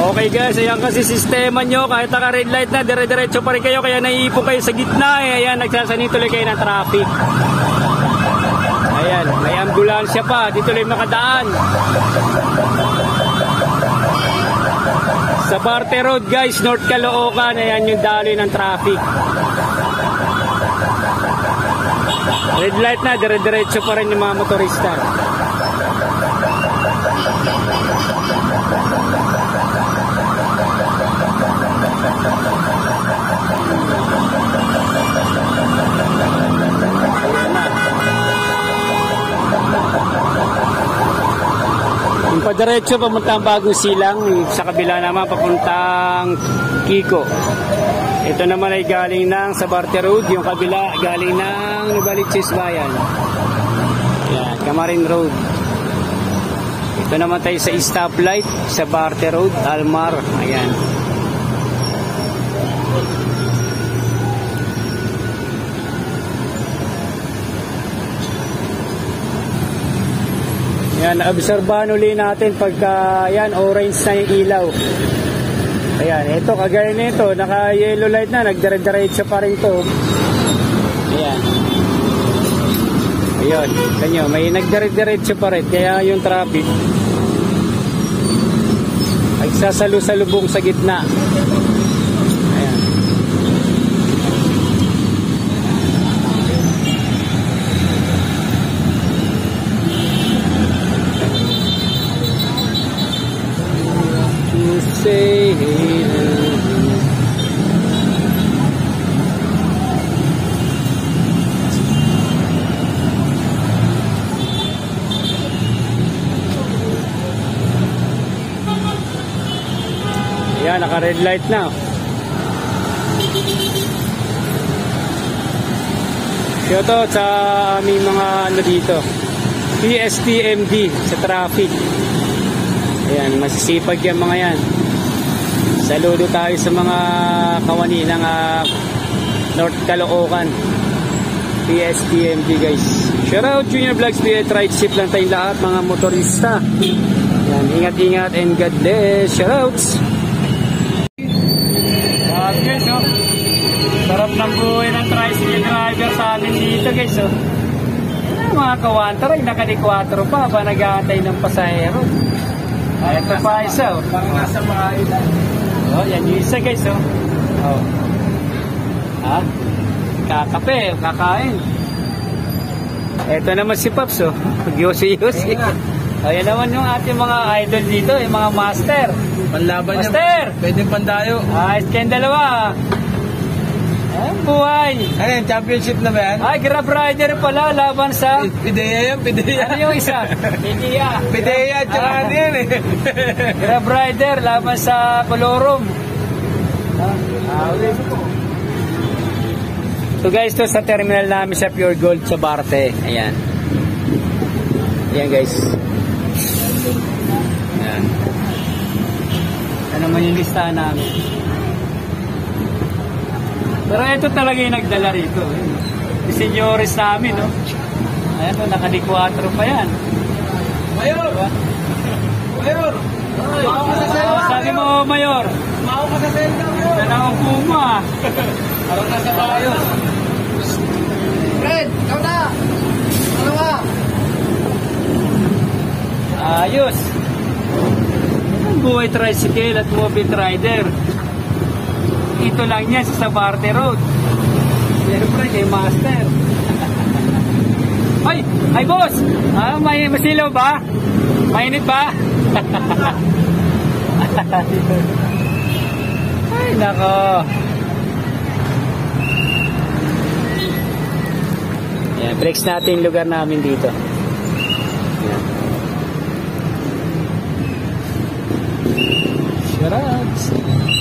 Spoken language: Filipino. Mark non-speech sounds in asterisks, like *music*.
Okay guys, ayan kasi sistema nyo, kahit naka red light na, dire-diretso pa rin kayo, kaya naiipon kayo sa gitna eh. Ayan, nagsasanin tuloy kayo ng traffic. Ayan, may ambulansya pa, dito lang makadaan. Sa Barte Road guys, North Caloocan, ayan yung daloy ng traffic. Red light na, dire-diretso pa rin yung mga motorista. Padiretso papuntang bagong silang, sa kabila naman papuntang Kiko. Ito naman ay galing ng Sabarte Road, yung kabila galing ng Nubaliches Bayan. Yan, Camarin Road. Ito naman tayo sa stoplight sa Barte Road, Almar. Ayan. Yan, obserbahan uli natin pagka yan, orange na yung ilaw. Ayan, ito kagaya nito, naka yellow light na, nagdire-diretso pa rin to. Ayan. Ayun, kanyo, may nagdire-diretso pa rin, kaya yung traffic nagsasalu-salubong sa gitna. Ayan, naka-red light na. Shoutout sa aming mga ano dito. PSTMD sa traffic. Ayan, masisipag yan mga yan. Saludo tayo sa mga kawani ng ah, North Caloocan. PSTMD guys. Shoutout Junior Vlogs, PA Ride Ship lang tayong lahat mga motorista. Yan, ingat-ingat and God bless. Shoutouts! Dito guys, oh. Ayan, mga kawantaray, nakadi-4 pa ba nag-aantay ng pasahero. Ah, ito pa isa, oh. Parang nasa mga ilan. Oh, yan yung isa guys, oh. Oh. Ha? Kakape, kakain. Ito naman si Pops, oh. *laughs* Yosi-yosi. Ayun na. Oh, yan naman yung ating mga idol dito, yung mga master. Panlaban niya. Master! Pwede pandayo. Ayos kayong dalawa. Ayun, buhay. Ano yan? Championship na ba yan? Ay, Grab Rider pala, laban sa... Pideya yan, pideya. Ano yung isa? Pidia. Pideya, tsaka Ah. ano yan eh. *laughs* Grab Rider, laban sa Colorum. Ah, okay. So guys, to sa terminal namin sa Pure Gold sa Barte. Ayan. Ayan guys. Ayan. Ano naman yung listahan namin. Pero ito talaga yung nagdala rito. eh. Yung senyores namin, no? Ayan, no, nakadi-4 pa yan. Mayor! Diba? Mayor! Mao ka sa selva. sabi mo, Mayor, Mao ka sa selva, Mayor. yan ang puma. Parang nasa bayo. Fred, ikaw na! Ano ka? Ayos. Ang buhay tricycle at mobile rider. Ito lang yan sa Sabarte Road. Siyempre, kay Master. ay! Ay, boss! Ah, may masilaw ba? Mainit ba? *laughs* ay, nako. Yan, breaks natin lugar namin dito. Yan. Shut up!